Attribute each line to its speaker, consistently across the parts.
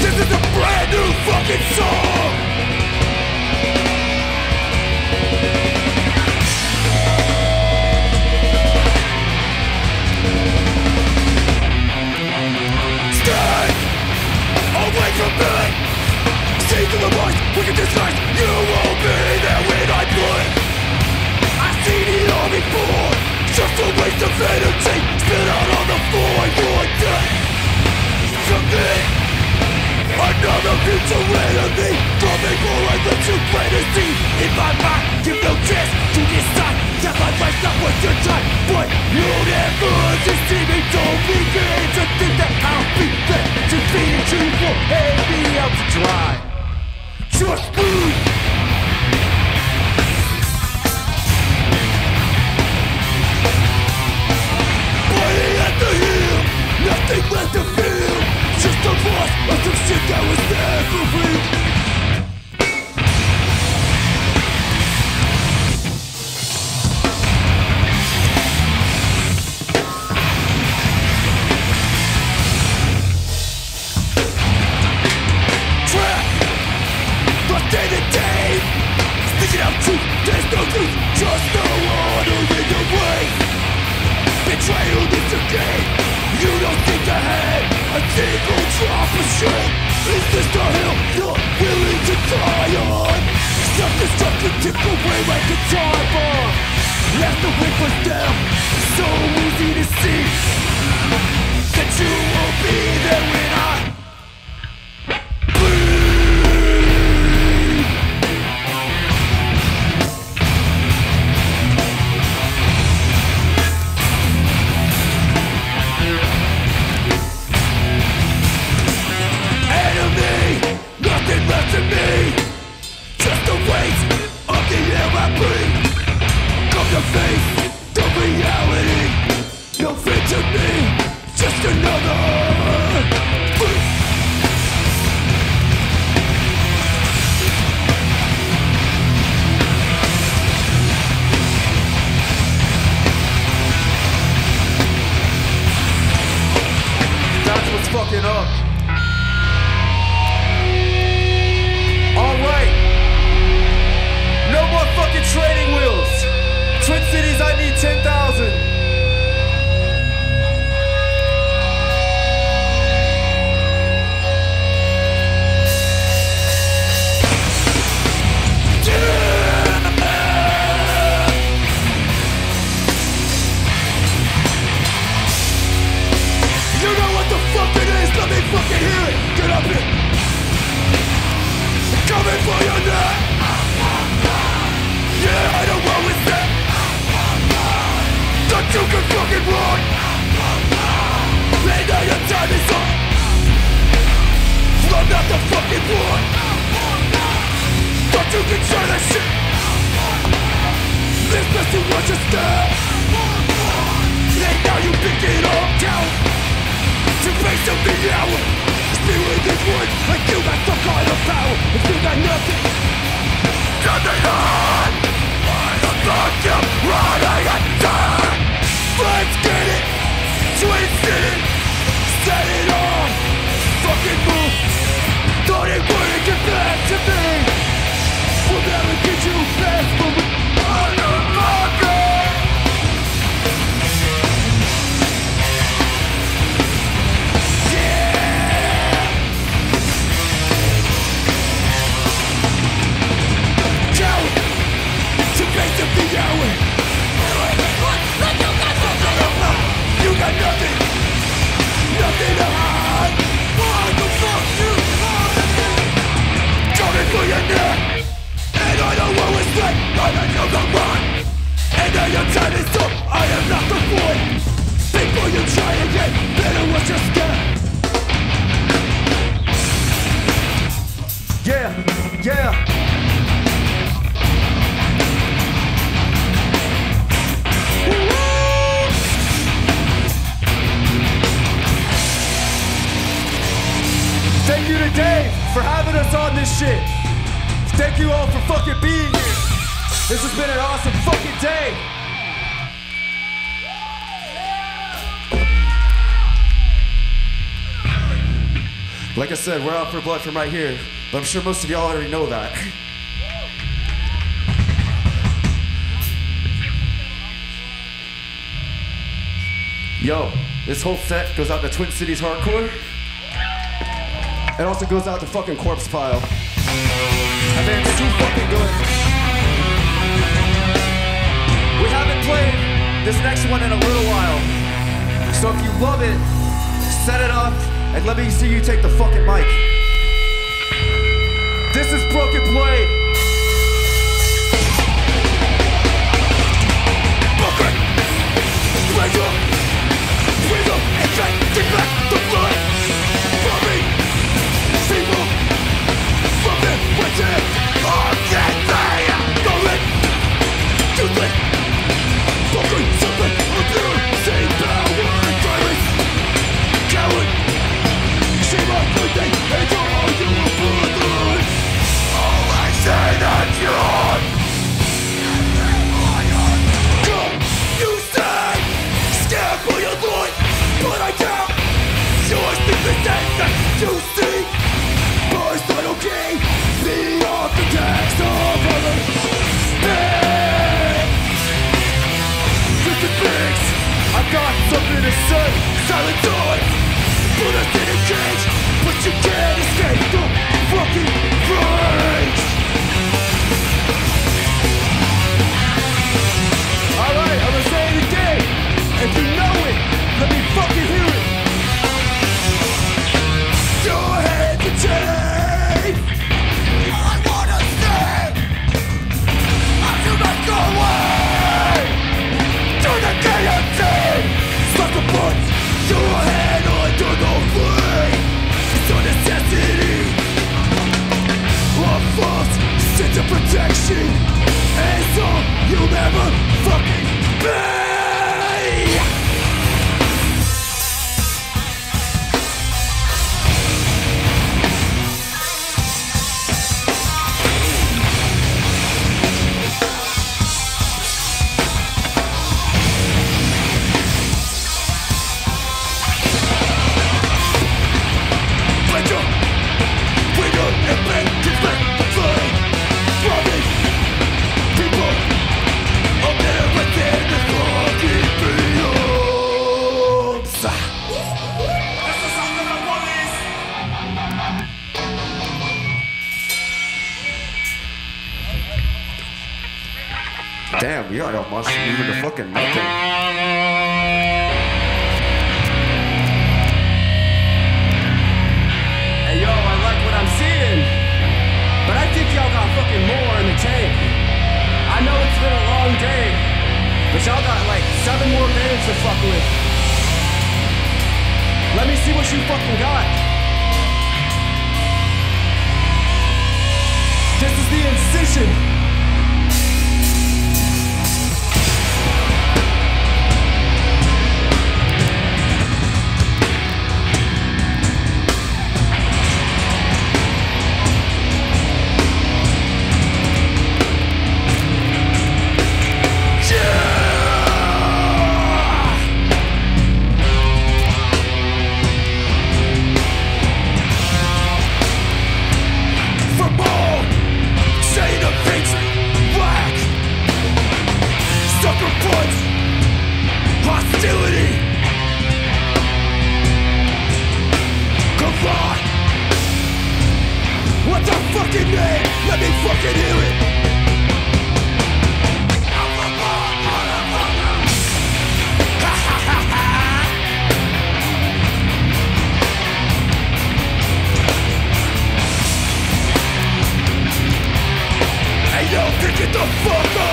Speaker 1: This is a brand new fucking song! Stay away from me! See through the disguise You won't be there when I I've seen it all before Just a waste of energy. Spit out on the floor. You're dead. From me. Another future enemy Coming for I let you fantasy In my mind, give no chance to decide That my life's not worth your time But you never deceive me Don't begin to think that I'll be there To feed you will hang me out to dry Just me Nothing left to feel Just a loss of some shit that was never real
Speaker 2: fucking up. Alright. No more fucking training wheels. Twin Cities, I need 10,000.
Speaker 1: Thought you could try that shit? This best you And now you pick it up to face the hour. You got kind of power. You got nothing. Nothing on I'm fucked up running and die
Speaker 2: an awesome fucking day. Like I said, we're out for blood from right here. But I'm sure most of y'all already know that. Yo, this whole set goes out to Twin Cities Hardcore. It also goes out to fucking Corpse Pile. And they're too fucking good. We haven't played this next one in a little while. So if you love it, set it up and let me see you take the fucking mic. This is Broken Blade.
Speaker 1: Broken. Get back the blood from me. Protection. It's all you'll never
Speaker 2: to
Speaker 3: fuck with. Let me see what you fucking got.
Speaker 2: This is the incision.
Speaker 1: The fuck up!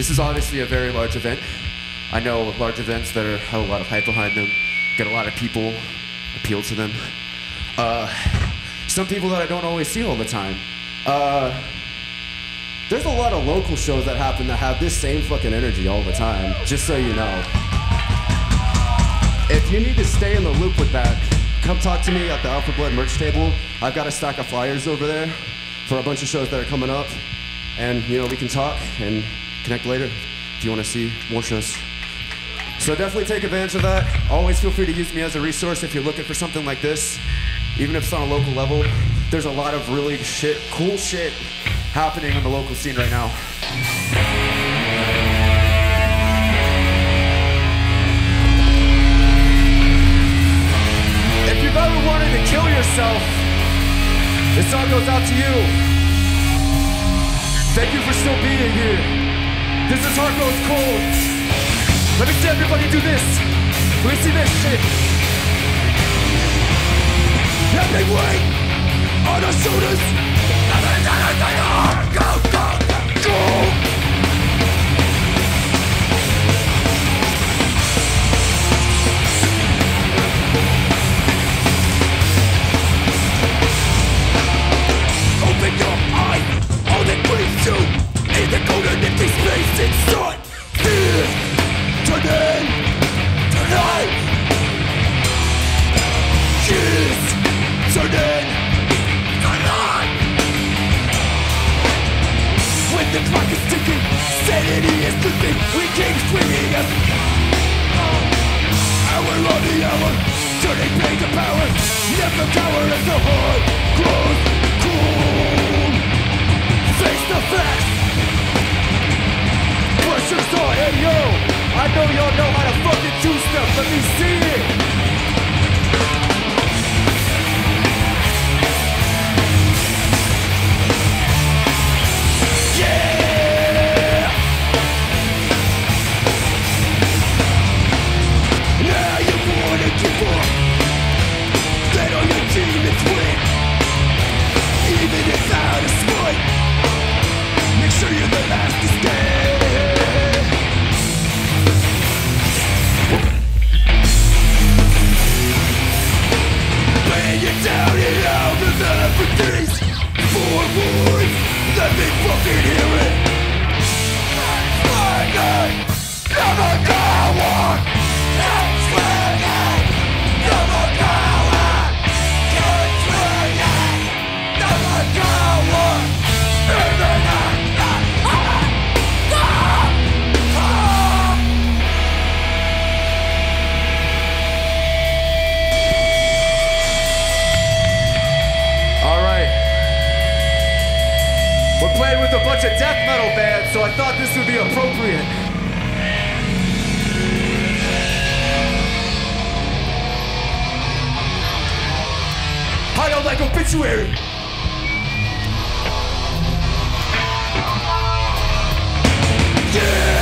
Speaker 3: This
Speaker 2: is obviously a very large event. I know large events that are, have a lot of hype behind them, get a lot of people, appeal to them. Uh, some people that I don't always see all the time. Uh, there's a lot of local shows that happen that have this same fucking energy all the time, just so you know. If you need to stay in the loop with that, come talk to me at the Out 4 Blood merch table. I've got a stack of flyers over there for a bunch of shows that are coming up. And, you know, we can talk and connect later if you want to see more shows. So definitely take advantage of that. Always feel free to use me as a resource if you're looking for something like this. Even if it's on a local level, there's a lot of really shit, cool shit happening in the local scene right now.
Speaker 3: If you've ever wanted to kill yourself, this song goes out to you. Thank you for still being here. This is Heart Goes Cold. Let me see everybody do this. Let me see this shit.
Speaker 1: Heavy weight on our shoulders. Go, go, go!
Speaker 3: I know y'all know how to fucking do stuff. Let me see it. played with a bunch of death metal bands, so I thought this would be appropriate. Hot out like obituary.
Speaker 1: Yeah!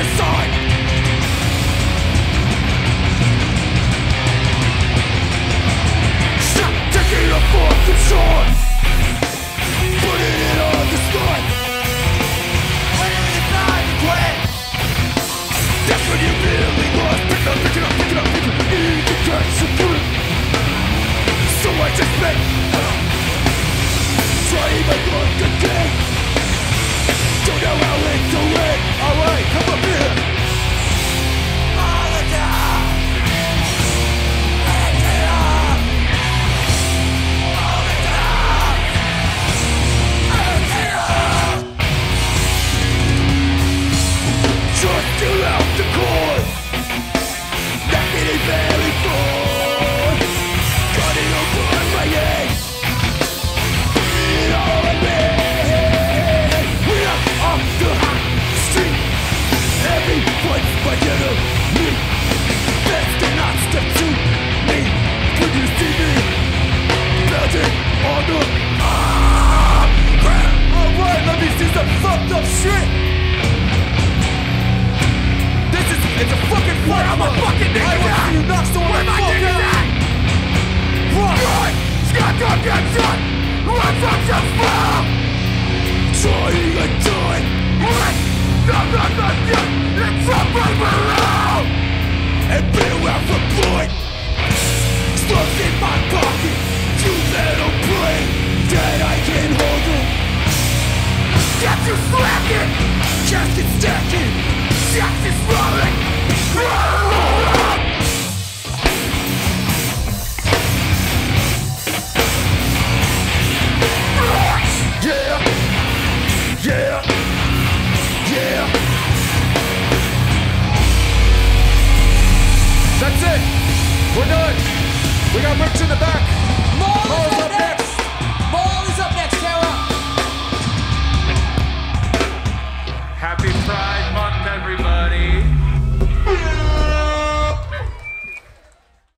Speaker 1: the soul not
Speaker 3: it's a
Speaker 1: paper round And beware for blood Slugs in my pocket, you little brain That I can hold them Get you slacking, just get stacking Sex is rolling,
Speaker 3: We're done. We got Bricks in the back.